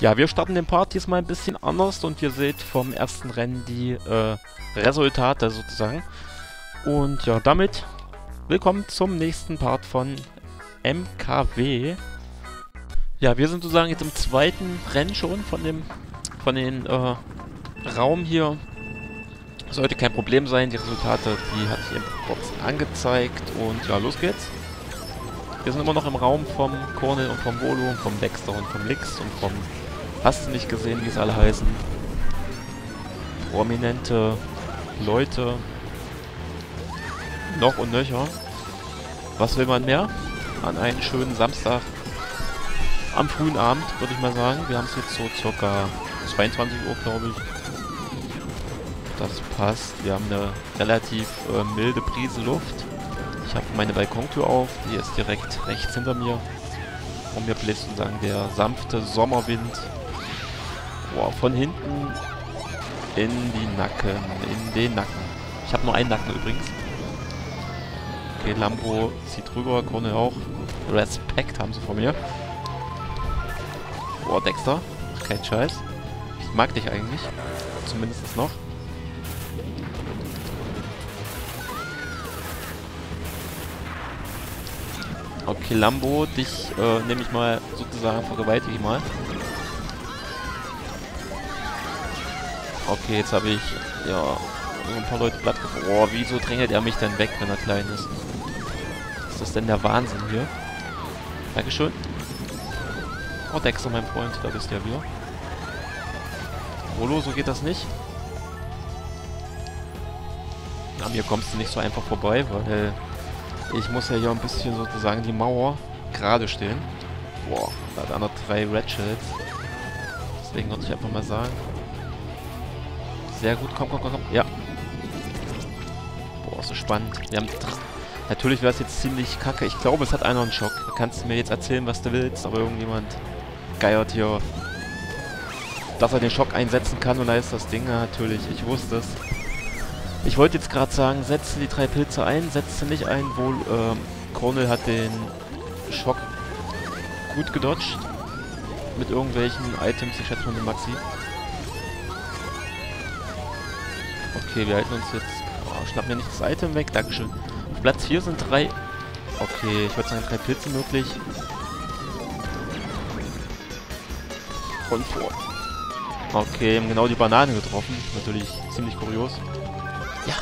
Ja, wir starten den Part diesmal ein bisschen anders und ihr seht vom ersten Rennen die äh, Resultate sozusagen. Und ja, damit willkommen zum nächsten Part von MKW. Ja, wir sind sozusagen jetzt im zweiten Rennen schon von dem von den äh, Raum hier. Sollte kein Problem sein, die Resultate, die hatte ich eben kurz angezeigt und ja, los geht's. Wir sind immer noch im Raum vom Cornel und vom Volo, vom Dexter und vom Lix und vom Hast du nicht gesehen, wie sie alle heißen? Prominente Leute. Noch und nöcher. Was will man mehr? An einen schönen Samstag am frühen Abend, würde ich mal sagen. Wir haben es jetzt so circa 22 Uhr, glaube ich. Das passt. Wir haben eine relativ äh, milde Prise Luft. Ich habe meine Balkontür auf. Die ist direkt rechts hinter mir. Und mir bläst sozusagen der sanfte Sommerwind Boah, von hinten in die Nacken, in den Nacken. Ich habe nur einen Nacken übrigens. Okay, Lambo zieht rüber, Krone auch. Respekt haben sie von mir. Boah, Dexter. Kein Scheiß. Ich mag dich eigentlich. Zumindest noch. Okay, Lambo, dich äh, nehme ich mal sozusagen vergewaltige ich mal. Okay, jetzt habe ich, ja, ein paar Leute platt Boah, wieso drängelt er mich denn weg, wenn er klein ist? ist das denn der Wahnsinn hier? Dankeschön. Oh, Dexter, mein Freund, da bist du ja wieder. Rolo, so geht das nicht. An mir kommst du nicht so einfach vorbei, weil ich muss ja hier ein bisschen sozusagen die Mauer gerade stehen. Boah, da hat einer drei Shields. Deswegen würde ich einfach mal sagen, sehr gut. Komm, komm, komm, komm. Ja. Boah, so spannend. Wir haben... Natürlich wäre es jetzt ziemlich kacke. Ich glaube, es hat einer einen Schock. Da kannst du mir jetzt erzählen, was du willst, aber irgendjemand geiert hier, dass er den Schock einsetzen kann und da ist das Ding natürlich. Ich wusste es. Ich wollte jetzt gerade sagen, setze die drei Pilze ein, setze nicht ein. Wohl, ähm, Cornel hat den Schock gut gedodged. Mit irgendwelchen Items, ich schätze mal den Maxi. Okay, wir halten uns jetzt... Oh, schnapp mir nicht das Item weg. Dankeschön. Auf Platz 4 sind drei... Okay, ich würde sagen, drei Pilze möglich. Von vor. Okay, haben genau die Banane getroffen. Natürlich ziemlich kurios. Ja.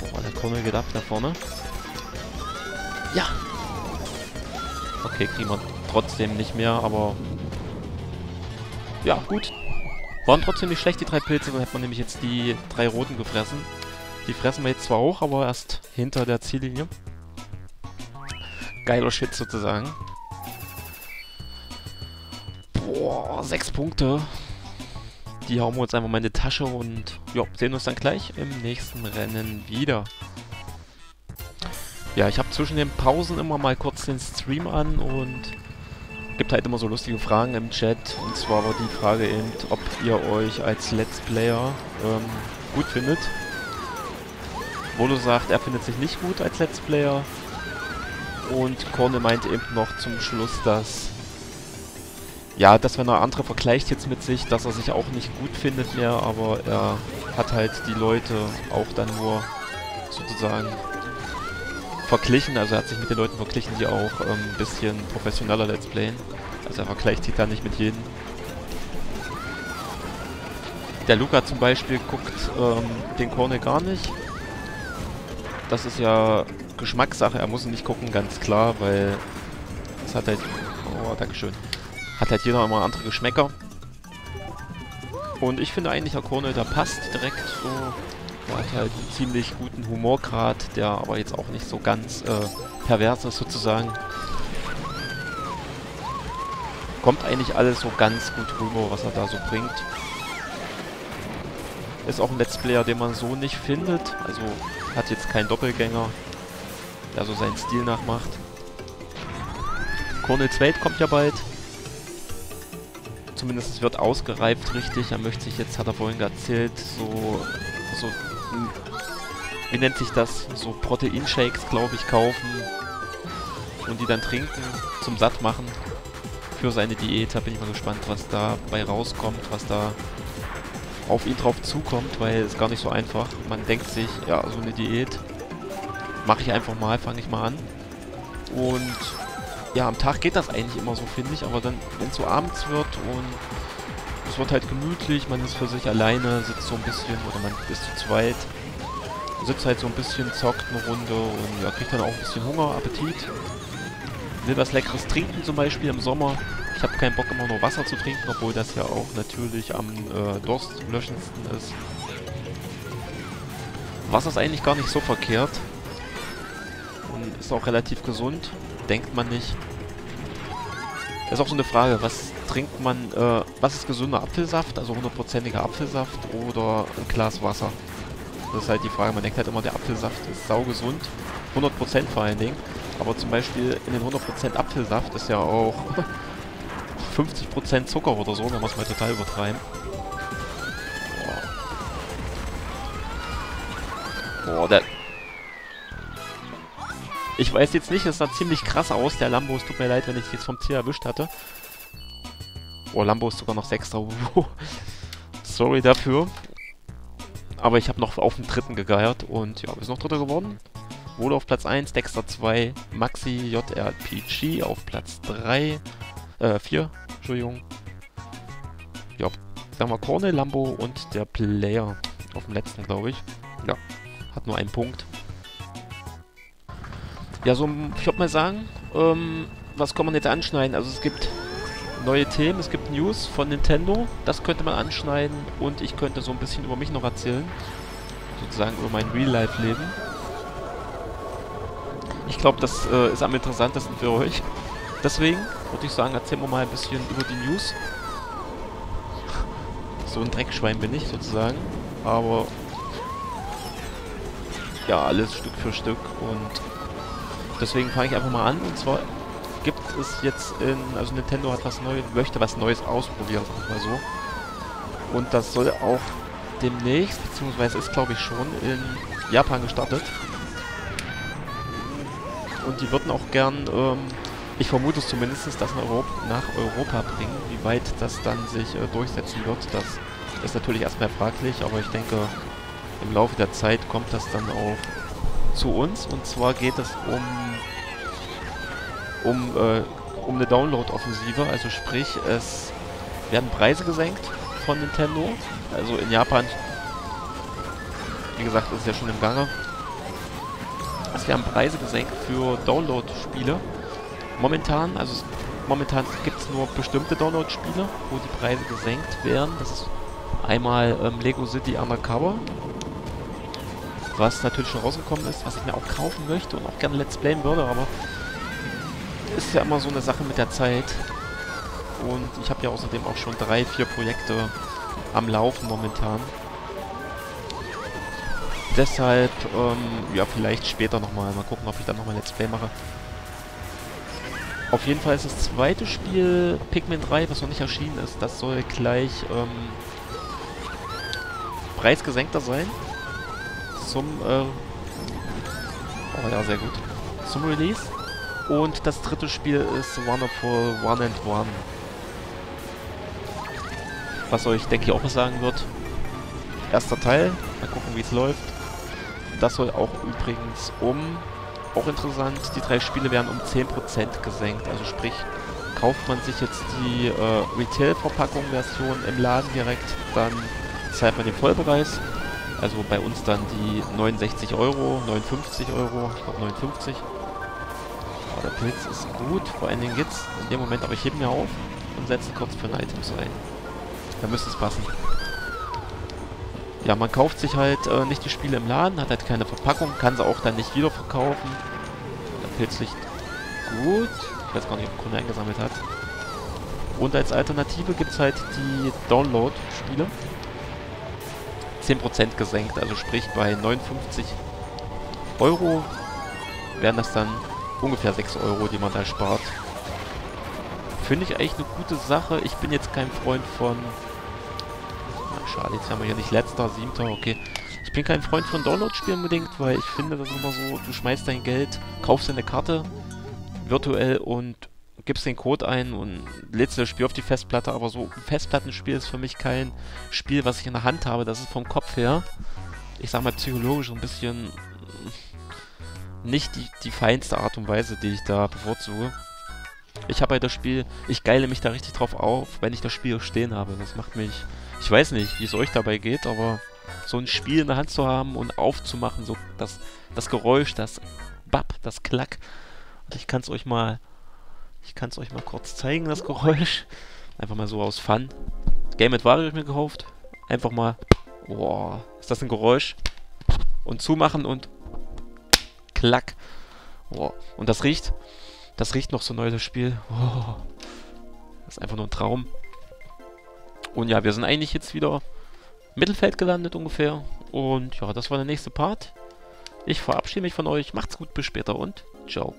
Boah, der Kornel geht ab da vorne. Ja. Okay, kriegen wir trotzdem nicht mehr, aber... Ja, gut. Waren trotzdem nicht schlecht, die drei Pilze. Dann hätte man nämlich jetzt die drei roten gefressen. Die fressen wir jetzt zwar auch, aber erst hinter der Ziellinie. Geiler Shit sozusagen. Boah, sechs Punkte. Die hauen wir uns einfach mal in die Tasche und ja, sehen uns dann gleich im nächsten Rennen wieder. Ja, ich habe zwischen den Pausen immer mal kurz den Stream an und gibt halt immer so lustige Fragen im Chat. Und zwar war die Frage eben, ob ihr euch als Let's Player ähm, gut findet. Volo sagt, er findet sich nicht gut als Let's Player. Und Korne meint eben noch zum Schluss, dass ja, dass wenn er andere vergleicht jetzt mit sich, dass er sich auch nicht gut findet mehr, aber er hat halt die Leute auch dann nur sozusagen verglichen, also er hat sich mit den Leuten verglichen, die auch ähm, ein bisschen professioneller Let's Playen. Also er vergleicht sich da nicht mit jedem. Der Luca zum Beispiel guckt ähm, den Corner gar nicht. Das ist ja Geschmackssache, er muss ihn nicht gucken, ganz klar, weil es hat halt... Oh, Dankeschön. Hat halt jeder immer andere Geschmäcker. Und ich finde eigentlich, der Cornel, der passt direkt so der hat halt einen ziemlich guten Humorgrad, der aber jetzt auch nicht so ganz äh, pervers ist sozusagen. Kommt eigentlich alles so ganz gut rüber, was er da so bringt. Ist auch ein Let's Player, den man so nicht findet. Also hat jetzt keinen Doppelgänger, der so seinen Stil nachmacht. Cornels Welt kommt ja bald. Zumindest es wird ausgereift richtig. Er möchte sich jetzt, hat er vorhin erzählt, so, so wie nennt sich das, so Proteinshakes, glaube ich, kaufen und die dann trinken zum Satt machen. für seine Diät. Da bin ich mal gespannt, was dabei rauskommt, was da auf ihn drauf zukommt, weil es gar nicht so einfach. Man denkt sich, ja, so eine Diät mache ich einfach mal, fange ich mal an. Und ja, am Tag geht das eigentlich immer so, finde ich, aber dann, wenn es so abends wird und es wird halt gemütlich, man ist für sich alleine, sitzt so ein bisschen, oder man ist zu zweit, sitzt halt so ein bisschen, zockt eine Runde und ja, kriegt dann auch ein bisschen Hunger, Appetit. Will was Leckeres trinken zum Beispiel im Sommer. Ich habe keinen Bock immer nur Wasser zu trinken, obwohl das ja auch natürlich am äh, durstlöschendsten ist. Wasser ist eigentlich gar nicht so verkehrt. Und ist auch relativ gesund. Denkt man nicht. Das ist auch so eine Frage, was trinkt man, äh, was ist gesunder Apfelsaft, also hundertprozentiger Apfelsaft oder ein Glas Wasser? Das ist halt die Frage, man denkt halt immer, der Apfelsaft ist saugesund, 100% vor allen Dingen. Aber zum Beispiel in den 100% Apfelsaft ist ja auch 50% Zucker oder so, wenn wir es mal total übertreiben. Boah. Der... Ich weiß jetzt nicht, es sah ziemlich krass aus, der Lambo. Es tut mir leid, wenn ich jetzt vom Ziel erwischt hatte. Oh, Lambo ist sogar noch Sechster. Sorry dafür. Aber ich habe noch auf den dritten gegeiert und ja, sind noch dritter geworden. Wurde auf Platz 1, Dexter 2, Maxi JRPG auf Platz 3, äh, 4, Entschuldigung. Ja, dann war Cornel, Lambo und der Player auf dem letzten, glaube ich. Ja, hat nur einen Punkt. Ja, so, ich würde mal sagen, ähm, was kann man jetzt anschneiden? Also es gibt neue Themen, es gibt News von Nintendo, das könnte man anschneiden und ich könnte so ein bisschen über mich noch erzählen. Sozusagen über mein Real-Life-Leben. Ich glaube, das äh, ist am interessantesten für euch. Deswegen würde ich sagen, erzählen wir mal ein bisschen über die News. So ein Dreckschwein bin ich sozusagen. Aber ja, alles Stück für Stück und deswegen fange ich einfach mal an. Und zwar gibt es jetzt in, also Nintendo hat was Neues, möchte was Neues ausprobieren, sag mal so. Und das soll auch demnächst, beziehungsweise ist glaube ich schon in Japan gestartet. Und die würden auch gern, ähm, ich vermute es zumindest, das nach Europa, nach Europa bringen. Wie weit das dann sich äh, durchsetzen wird, das ist natürlich erstmal fraglich, aber ich denke, im Laufe der Zeit kommt das dann auch zu uns. Und zwar geht es um um, äh, um eine Download-Offensive. Also sprich, es werden Preise gesenkt von Nintendo. Also in Japan, wie gesagt, ist es ja schon im Gange. Es werden Preise gesenkt für Download-Spiele. Momentan, also momentan gibt es nur bestimmte Download-Spiele, wo die Preise gesenkt werden. Das ist einmal ähm, Lego City Undercover, was natürlich schon rausgekommen ist, was ich mir auch kaufen möchte und auch gerne Let's Playen würde, aber ist ja immer so eine Sache mit der Zeit. Und ich habe ja außerdem auch schon drei, vier Projekte am Laufen momentan. Deshalb, ähm, ja, vielleicht später nochmal. Mal gucken, ob ich dann nochmal Let's Play mache. Auf jeden Fall ist das zweite Spiel Pikmin 3, was noch nicht erschienen ist. Das soll gleich ähm, preisgesenkter sein. Zum, äh, oh ja, sehr gut. Zum Release. Und das dritte Spiel ist Wonderful One and One. Was euch, denke ich, auch was sagen wird. Erster Teil. Mal gucken, wie es läuft. Das soll auch übrigens um... Auch interessant, die drei Spiele werden um 10% gesenkt. Also sprich, kauft man sich jetzt die äh, Retail-Verpackung-Version im Laden direkt, dann zahlt man den Vollpreis. Also bei uns dann die 69 Euro, 59 Euro, ich glaube 59 Oh, der Pilz ist gut. Vor allen Dingen jetzt in dem Moment, aber ich hebe mir auf und setze kurz für ein Items ein. Da müsste es passen. Ja, man kauft sich halt äh, nicht die Spiele im Laden, hat halt keine Verpackung, kann sie auch dann nicht wieder verkaufen. Liegt gut. Ich weiß gar nicht, ob Kunde eingesammelt hat. Und als Alternative gibt es halt die Download-Spiele. 10% gesenkt, also sprich bei 59 Euro werden das dann ungefähr 6 Euro, die man da spart. Finde ich eigentlich eine gute Sache. Ich bin jetzt kein Freund von... Schade, jetzt haben wir hier nicht letzter, siebter, okay. Ich bin kein Freund von Download-Spielen unbedingt, weil ich finde das immer so, du schmeißt dein Geld, kaufst eine Karte virtuell und gibst den Code ein und lädst das Spiel auf die Festplatte, aber so ein Festplattenspiel ist für mich kein Spiel, was ich in der Hand habe. Das ist vom Kopf her, ich sag mal psychologisch ein bisschen nicht die, die feinste Art und Weise, die ich da bevorzuge. Ich habe halt das Spiel, ich geile mich da richtig drauf auf, wenn ich das Spiel stehen habe. Das macht mich, ich weiß nicht, wie es euch dabei geht, aber so ein Spiel in der Hand zu haben und aufzumachen, so das, das Geräusch, das Bap, das Klack. Und ich kann es euch mal, ich kann es euch mal kurz zeigen, das Geräusch. Einfach mal so aus Fun. Game Advario habe ich mir gekauft. Einfach mal, boah, ist das ein Geräusch? Und zumachen und klack. Boah. Und das riecht, das riecht noch so neu, das Spiel. Oh. Das ist einfach nur ein Traum. Und ja, wir sind eigentlich jetzt wieder Mittelfeld gelandet ungefähr. Und ja, das war der nächste Part. Ich verabschiede mich von euch. Macht's gut, bis später und ciao.